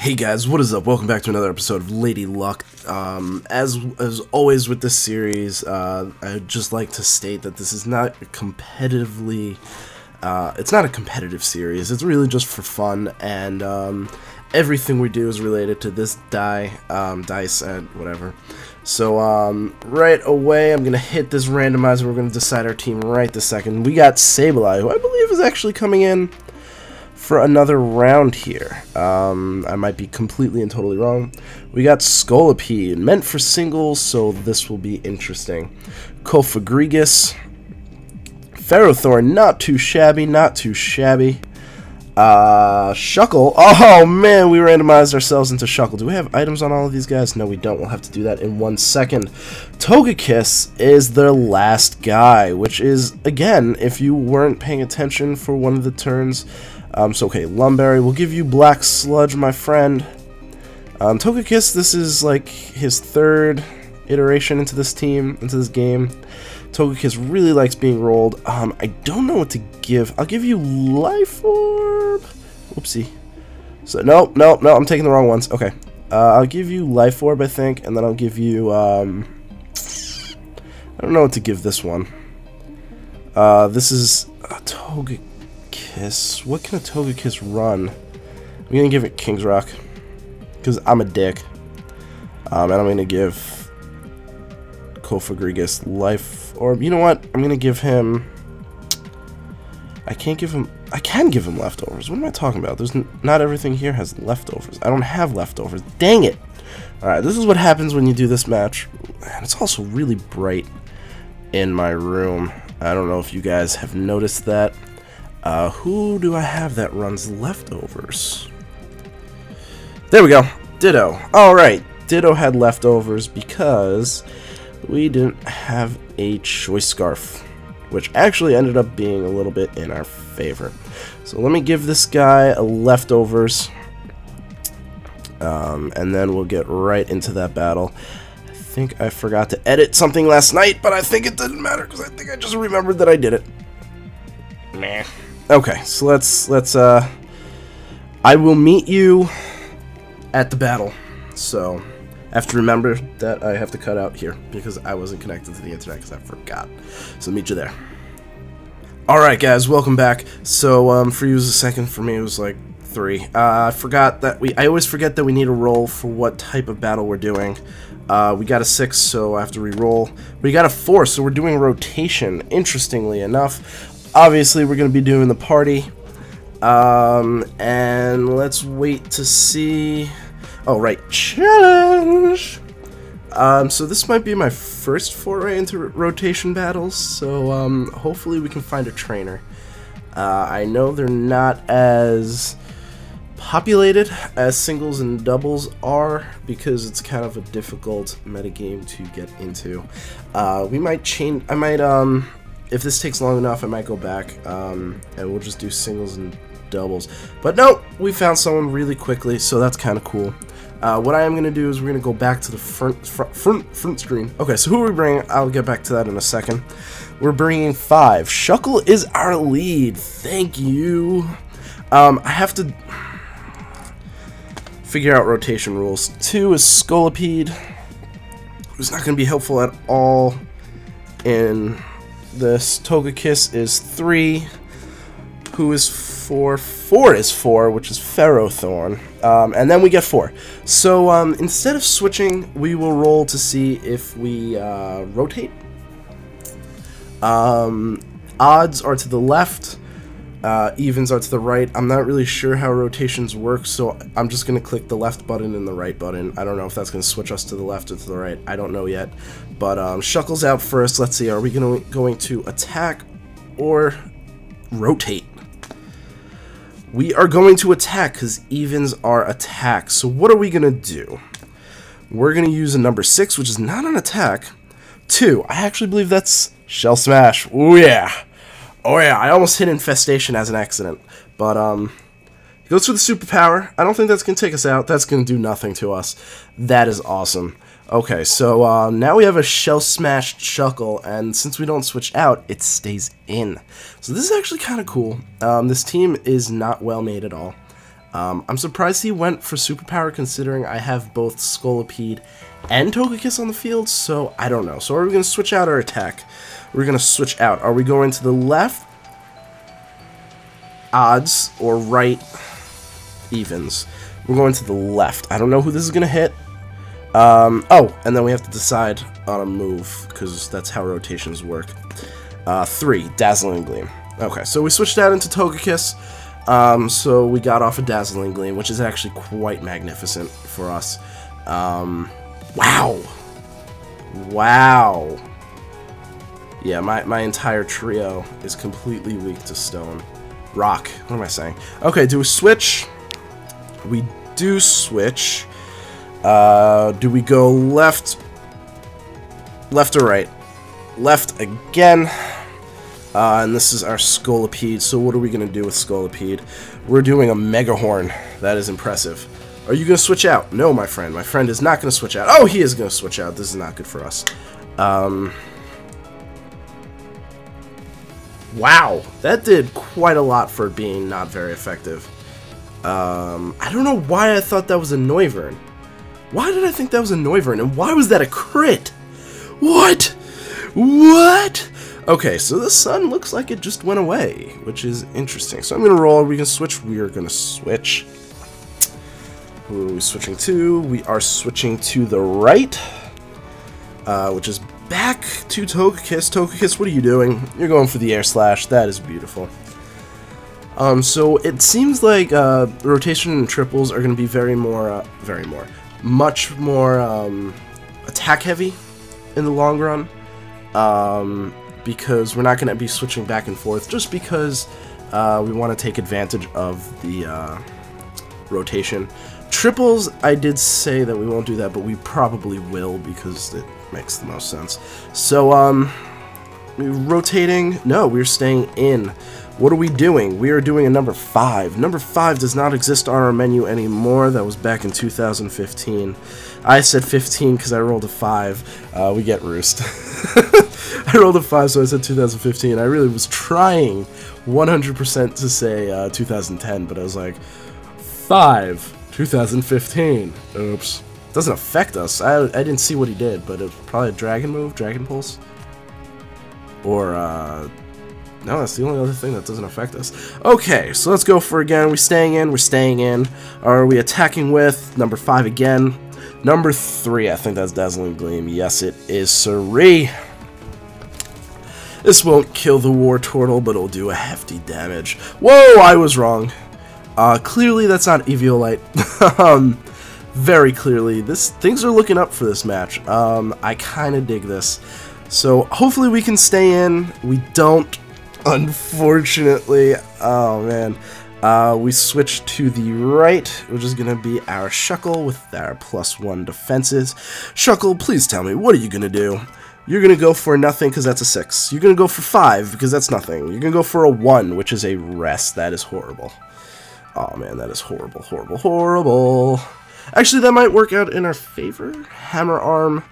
Hey guys, what is up? Welcome back to another episode of Lady Luck. Um, as as always with this series, uh, I'd just like to state that this is not competitively. Uh, it's not a competitive series. It's really just for fun, and um, everything we do is related to this die, um, dice, and whatever. So um, right away, I'm gonna hit this randomizer. We're gonna decide our team right this second. We got Sableye, who I believe is actually coming in for another round here. Um, I might be completely and totally wrong. We got Scolipede, meant for singles, so this will be interesting. Cofagrigus, Ferrothorn, not too shabby, not too shabby. Uh, Shuckle. Oh man, we randomized ourselves into Shuckle. Do we have items on all of these guys? No, we don't. We'll have to do that in one second. Togekiss is their last guy, which is, again, if you weren't paying attention for one of the turns, um, so, okay, Lum Berry will give you Black Sludge, my friend. Um, Togekiss, this is like his third iteration into this team, into this game. Togekiss really likes being rolled. Um, I don't know what to give. I'll give you Life Orb. Oopsie. So, no, no, no, I'm taking the wrong ones. Okay. Uh, I'll give you Life Orb, I think, and then I'll give you, um... I don't know what to give this one. Uh, this is a Togekiss. Togekiss. What can a Togekiss run? I'm gonna give it King's Rock. Because I'm a dick. Um, and I'm gonna give Cofagrigus life. Or, you know what? I'm gonna give him... I can't give him... I can give him leftovers. What am I talking about? There's not everything here has leftovers. I don't have leftovers. Dang it! Alright, this is what happens when you do this match. And it's also really bright in my room. I don't know if you guys have noticed that. Uh, who do I have that runs leftovers? There we go. Ditto. Alright, Ditto had leftovers because we didn't have a Choice Scarf, which actually ended up being a little bit in our favor. So let me give this guy a leftovers, um, and then we'll get right into that battle. I think I forgot to edit something last night, but I think it didn't matter because I think I just remembered that I did it. Meh. Okay, so let's let's uh I will meet you at the battle. So I have to remember that I have to cut out here because I wasn't connected to the internet because I forgot. So meet you there. Alright guys, welcome back. So um, for you was a second, for me it was like three. Uh, I forgot that we, I always forget that we need a roll for what type of battle we're doing. Uh, we got a six, so I have to re-roll. We got a four, so we're doing rotation, interestingly enough obviously we're going to be doing the party. Um, and let's wait to see... Oh, right, challenge! Um, so this might be my first foray into rotation battles, so um, hopefully we can find a trainer. Uh, I know they're not as populated as singles and doubles are because it's kind of a difficult metagame to get into. Uh, we might change. I might um if this takes long enough, I might go back, um, and we'll just do singles and doubles. But no, we found someone really quickly, so that's kind of cool. Uh, what I am going to do is we're going to go back to the front, front, front, front screen. Okay, so who are we bringing? I'll get back to that in a second. We're bringing five. Shuckle is our lead. Thank you. Um, I have to figure out rotation rules. Two is Scolipede, who's not going to be helpful at all in this Togekiss is 3. Who is 4? 4 is 4, which is Ferrothorn. Um, and then we get 4. So um, instead of switching, we will roll to see if we uh, rotate. Um, odds are to the left. Uh, evens are to the right. I'm not really sure how rotations work, so I'm just going to click the left button and the right button. I don't know if that's going to switch us to the left or to the right. I don't know yet. But um, Shuckle's out first. Let's see, are we gonna, going to attack or rotate? We are going to attack because evens are attack. So what are we going to do? We're going to use a number 6, which is not an attack. 2. I actually believe that's Shell Smash. Oh yeah. Oh yeah, I almost hit Infestation as an accident. But, um, he goes for the superpower. I don't think that's going to take us out. That's going to do nothing to us. That is awesome. Okay, so uh, now we have a Shell Smashed Shuckle, and since we don't switch out, it stays in. So this is actually kind of cool. Um, this team is not well made at all. Um, I'm surprised he went for superpower considering I have both Scolipede and Togekiss on the field, so I don't know. So are we going to switch out our attack? We're going to switch out. Are we going to the left? Odds or right? Evens. We're going to the left. I don't know who this is going to hit. Um, oh, and then we have to decide on a move, because that's how rotations work. Uh, three, Dazzling Gleam. Okay, so we switched that into Togekiss. Um, so we got off a Dazzling Gleam, which is actually quite magnificent for us. Um, wow. Wow. Yeah, my, my entire trio is completely weak to stone. Rock. What am I saying? Okay, do we switch? We do switch. Uh, do we go left? Left or right? Left again. Uh, and this is our Scolipede. So what are we going to do with Scolipede? We're doing a Mega Horn. That is impressive. Are you going to switch out? No, my friend. My friend is not going to switch out. Oh, he is going to switch out. This is not good for us. Um, wow. That did quite a lot for being not very effective. Um, I don't know why I thought that was a Noivern. Why did I think that was a Noivern? And why was that a crit? What? What? Okay, so the sun looks like it just went away, which is interesting. So I'm going to roll. We can switch. We are going to switch. Who are we switching to? We are switching to the right, uh, which is back to Togekiss. Togekiss, what are you doing? You're going for the Air Slash. That is beautiful. Um, so it seems like uh, rotation and triples are going to be very more, uh, very more, much more um, attack heavy in the long run. Um, because we're not going to be switching back and forth just because uh, we want to take advantage of the uh, rotation. Triples, I did say that we won't do that, but we probably will because it makes the most sense. So, um, rotating, no, we're staying in. What are we doing? We are doing a number 5. Number 5 does not exist on our menu anymore. That was back in 2015. I said 15 because I rolled a 5. Uh, we get roost. I rolled a 5, so I said 2015. I really was trying 100% to say uh, 2010, but I was like, 5, 2015. Oops. Doesn't affect us. I, I didn't see what he did, but it was probably a dragon move, dragon pulse. Or, uh, no, that's the only other thing that doesn't affect us. Okay, so let's go for again. We're staying in, we're staying in. Are we attacking with number 5 again? Number 3, I think that's Dazzling Gleam. Yes, it is Suri. This won't kill the Wartortle, but it'll do a hefty damage. Whoa, I was wrong. Uh, clearly that's not Eviolite. um, very clearly. This Things are looking up for this match. Um, I kind of dig this. So hopefully we can stay in. We don't Unfortunately, oh man. Uh, we switch to the right, which is going to be our Shuckle with our plus one defenses. Shuckle, please tell me, what are you going to do? You're going to go for nothing because that's a 6. You're going to go for 5 because that's nothing. You're going to go for a 1, which is a rest. That is horrible. Oh man, that is horrible, horrible, horrible. Actually, that might work out in our favor. Hammer Arm.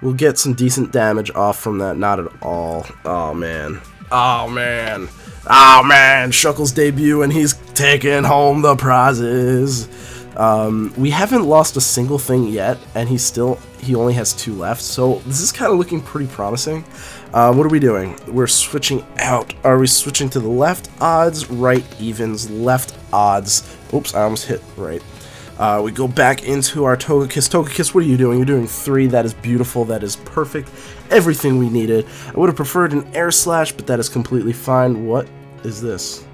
We'll get some decent damage off from that. Not at all. Oh man. Oh man. Oh man, Shuckle's debut and he's taking home the prizes. Um, we haven't lost a single thing yet, and he's still he only has two left. So this is kind of looking pretty promising. Uh, what are we doing? We're switching out. Are we switching to the left odds, right evens, left odds? Oops, I almost hit right. Uh, we go back into our Togekiss. Togekiss, what are you doing? You're doing three. That is beautiful. That is perfect. Everything we needed. I would have preferred an Air Slash, but that is completely fine. What is this?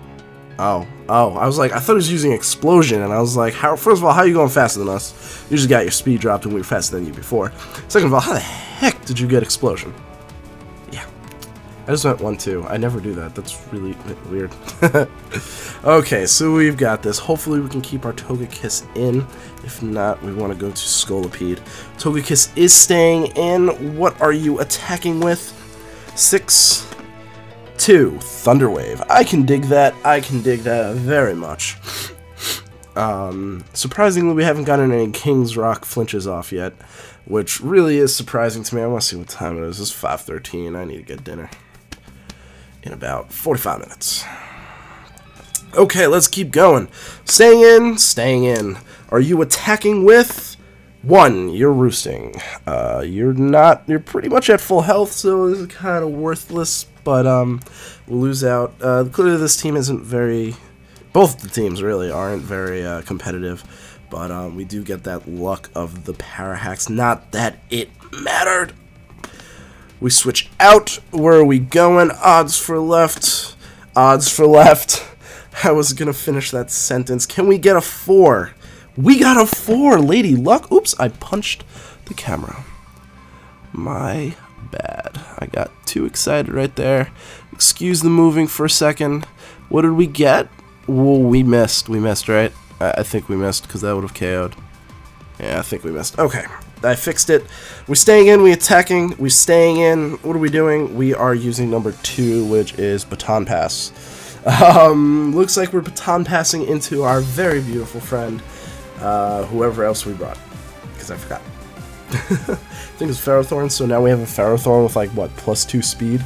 Oh, oh, I was like, I thought he was using Explosion, and I was like, how, first of all, how are you going faster than us? You just got your speed dropped and we were faster than you before. Second of all, how the heck did you get Explosion? I just went 1-2. I never do that. That's really weird. okay, so we've got this. Hopefully we can keep our Togekiss in. If not, we want to go to Scolipede. Togekiss is staying in. What are you attacking with? 6, 2, Thunderwave. I can dig that. I can dig that very much. Um, surprisingly, we haven't gotten any King's Rock flinches off yet, which really is surprising to me. I want to see what time it is. It's 5.13. I need to get dinner in about 45 minutes. Okay, let's keep going. Staying in, staying in. Are you attacking with? One, you're roosting. Uh, you're not, you're pretty much at full health, so is kind of worthless, but, um, we'll lose out. Uh, clearly this team isn't very, both the teams really aren't very, uh, competitive, but, um, we do get that luck of the Parahax. Not that it mattered. We switch out. Where are we going? Odds for left. Odds for left. I was gonna finish that sentence. Can we get a four? We got a four, Lady Luck. Oops, I punched the camera. My bad. I got too excited right there. Excuse the moving for a second. What did we get? Well, we missed. We missed, right? I, I think we missed because that would have KO'd. Yeah, I think we missed. Okay. I fixed it. We're staying in, we attacking, we're staying in. What are we doing? We are using number two, which is Baton Pass. Um, looks like we're baton passing into our very beautiful friend, uh, whoever else we brought. Because I forgot. I think it's Ferrothorn, so now we have a Ferrothorn with like, what, plus two speed?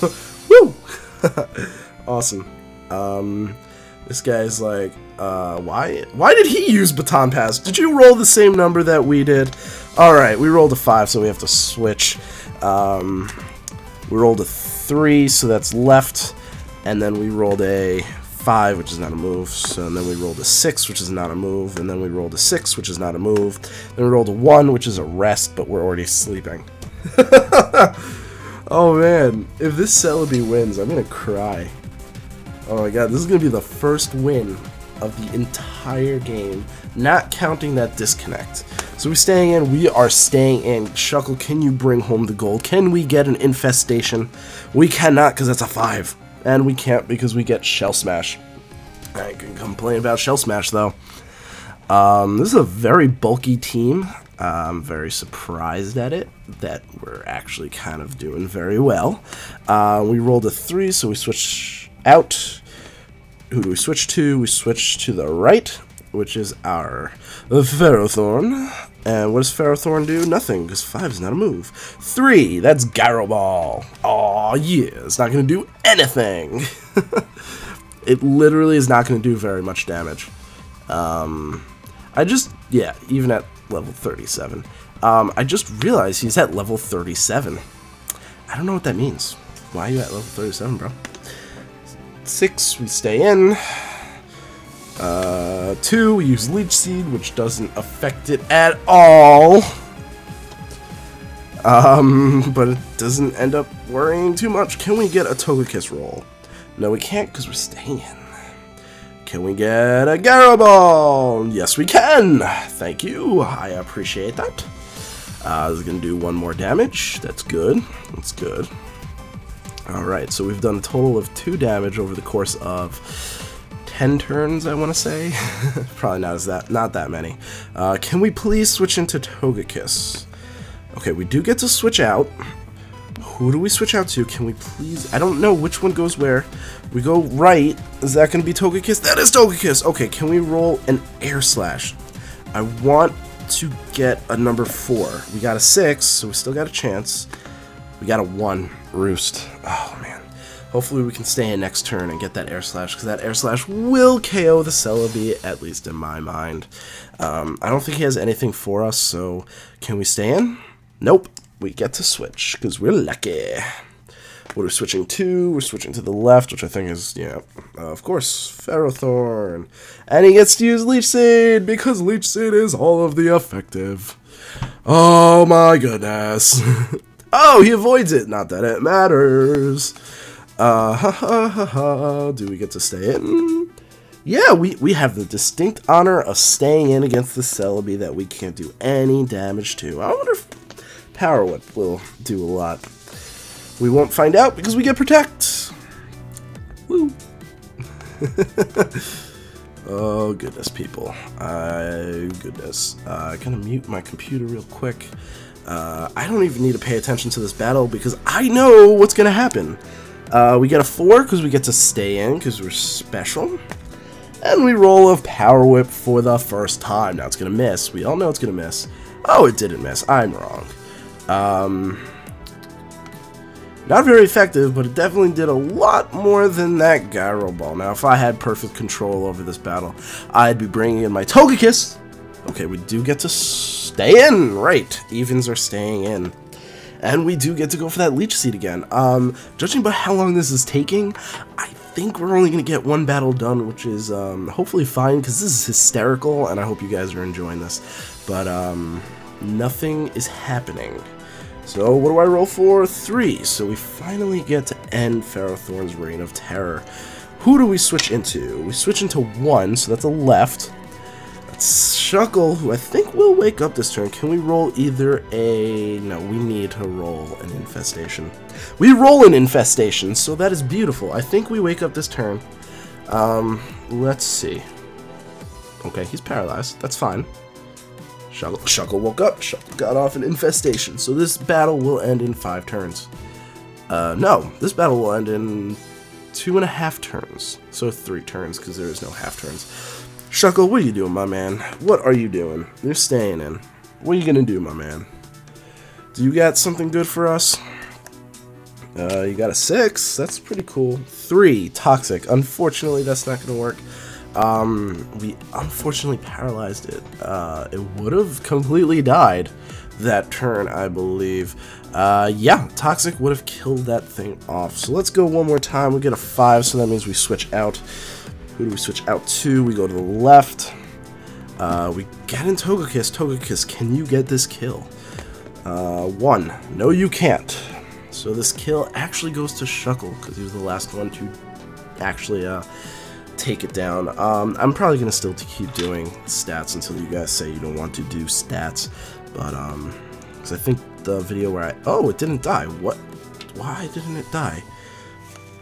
Woo! awesome. Um, this guy's like, uh, why? Why did he use Baton Pass? Did you roll the same number that we did? Alright, we rolled a 5, so we have to switch. Um, we rolled a 3, so that's left. And then we rolled a 5, which is not a move. So and then we rolled a 6, which is not a move. And then we rolled a 6, which is not a move. Then we rolled a 1, which is a rest, but we're already sleeping. oh man, if this Celebi wins, I'm gonna cry. Oh my god, this is gonna be the first win of the entire game, not counting that disconnect. So we're staying in, we are staying in. Shuckle, can you bring home the gold? Can we get an infestation? We cannot because that's a 5. And we can't because we get Shell Smash. I can complain about Shell Smash though. Um, this is a very bulky team. I'm very surprised at it, that we're actually kind of doing very well. Uh, we rolled a 3, so we switch out who do we switch to? We switch to the right, which is our Ferrothorn. And what does Ferrothorn do? Nothing, because 5 is not a move. 3, that's Gyro Ball. Aw, yeah, it's not going to do anything. it literally is not going to do very much damage. Um, I just, yeah, even at level 37. Um, I just realized he's at level 37. I don't know what that means. Why are you at level 37, bro? Six, we stay in. Uh, two, we use Leech Seed, which doesn't affect it at all. Um, but it doesn't end up worrying too much. Can we get a Togekiss roll? No, we can't because we're staying. Can we get a Gyro Ball? Yes, we can. Thank you. I appreciate that. Uh, this is to do one more damage. That's good. That's good. Alright, so we've done a total of 2 damage over the course of 10 turns, I want to say. Probably not as that not that many. Uh, can we please switch into Togekiss? Okay, we do get to switch out. Who do we switch out to? Can we please... I don't know which one goes where. We go right. Is that going to be Togekiss? That is Togekiss! Okay, can we roll an Air Slash? I want to get a number 4. We got a 6, so we still got a chance. We got a 1 roost. Oh, man. Hopefully we can stay in next turn and get that air slash, because that air slash will KO the Celebi, at least in my mind. Um, I don't think he has anything for us, so can we stay in? Nope. We get to switch, because we're lucky. What are we switching to? We're switching to the left, which I think is, yeah, uh, of course, Ferrothorn. And he gets to use Leech Seed, because Leech Seed is all of the effective. Oh my goodness. Oh, he avoids it. Not that it matters. Uh, ha, ha, ha, ha. Do we get to stay in? Yeah, we, we have the distinct honor of staying in against the Celebi that we can't do any damage to. I wonder if Power Whip will do a lot. We won't find out because we get Protect. Woo. oh, goodness, people. Uh, goodness. Uh, I gotta mute my computer real quick. Uh, I don't even need to pay attention to this battle because I know what's going to happen. Uh, we get a 4 because we get to stay in because we're special. And we roll a Power Whip for the first time. Now it's going to miss. We all know it's going to miss. Oh, it didn't miss. I'm wrong. Um, Not very effective, but it definitely did a lot more than that Gyro Ball. Now, if I had perfect control over this battle, I'd be bringing in my Togekiss. Okay, we do get to stay in. Right, evens are staying in. And we do get to go for that Leech Seed again. Um, judging by how long this is taking, I think we're only going to get one battle done, which is um, hopefully fine, because this is hysterical, and I hope you guys are enjoying this. But um, nothing is happening. So what do I roll for? Three. So we finally get to end Ferrothorn's Reign of Terror. Who do we switch into? We switch into one, so that's a left. Shuckle, who I think will wake up this turn. Can we roll either a... No, we need to roll an Infestation. We roll an Infestation, so that is beautiful. I think we wake up this turn. Um, let's see. Okay, he's paralyzed. That's fine. Shuckle, Shuckle woke up, Shuckle got off an infestation, so this battle will end in five turns. Uh, no, this battle will end in two and a half turns. So three turns, because there is no half turns. Shuckle, what are you doing, my man? What are you doing? You're staying in. What are you gonna do, my man? Do you got something good for us? Uh, you got a six. That's pretty cool. Three, toxic. Unfortunately, that's not gonna work. Um, we unfortunately paralyzed it. Uh, it would have completely died that turn, I believe. Uh, yeah, Toxic would have killed that thing off. So let's go one more time. We get a 5, so that means we switch out. Who do we switch out to? We go to the left. Uh, we get in Togekiss. Togekiss, can you get this kill? Uh, 1. No, you can't. So this kill actually goes to Shuckle, because he was the last one to actually, uh, take it down. Um, I'm probably going to still keep doing stats until you guys say you don't want to do stats. But, um, because I think the video where I... Oh, it didn't die. What? Why didn't it die?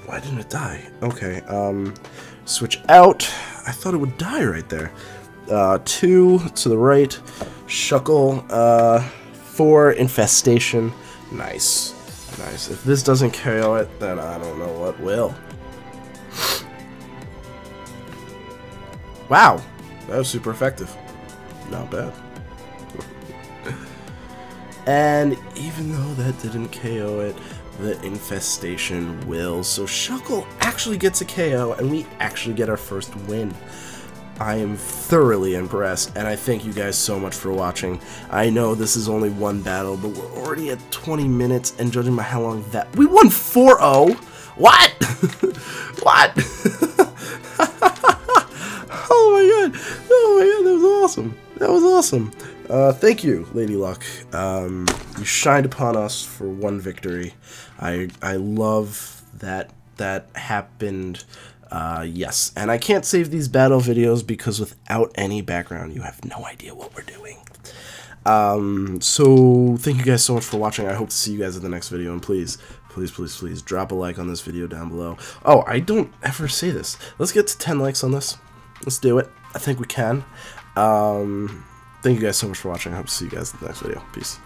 Why didn't it die? Okay, um, switch out. I thought it would die right there. Uh, two to the right. Shuckle. Uh, four, infestation. Nice. Nice. If this doesn't KO it, then I don't know what will. Wow, that was super effective. Not bad. and even though that didn't KO it, the infestation will. So Shuckle actually gets a KO, and we actually get our first win. I am thoroughly impressed, and I thank you guys so much for watching. I know this is only one battle, but we're already at 20 minutes, and judging by how long that- We won 4-0! What? what? Oh my god! Oh my god, that was awesome! That was awesome! Uh, thank you, Lady Luck. Um, you shined upon us for one victory. I I love that that happened. Uh, yes, and I can't save these battle videos because without any background, you have no idea what we're doing. Um, so thank you guys so much for watching. I hope to see you guys in the next video, and please, please, please, please drop a like on this video down below. Oh, I don't ever say this. Let's get to 10 likes on this. Let's do it. I think we can. Um, thank you guys so much for watching. I hope to see you guys in the next video. Peace.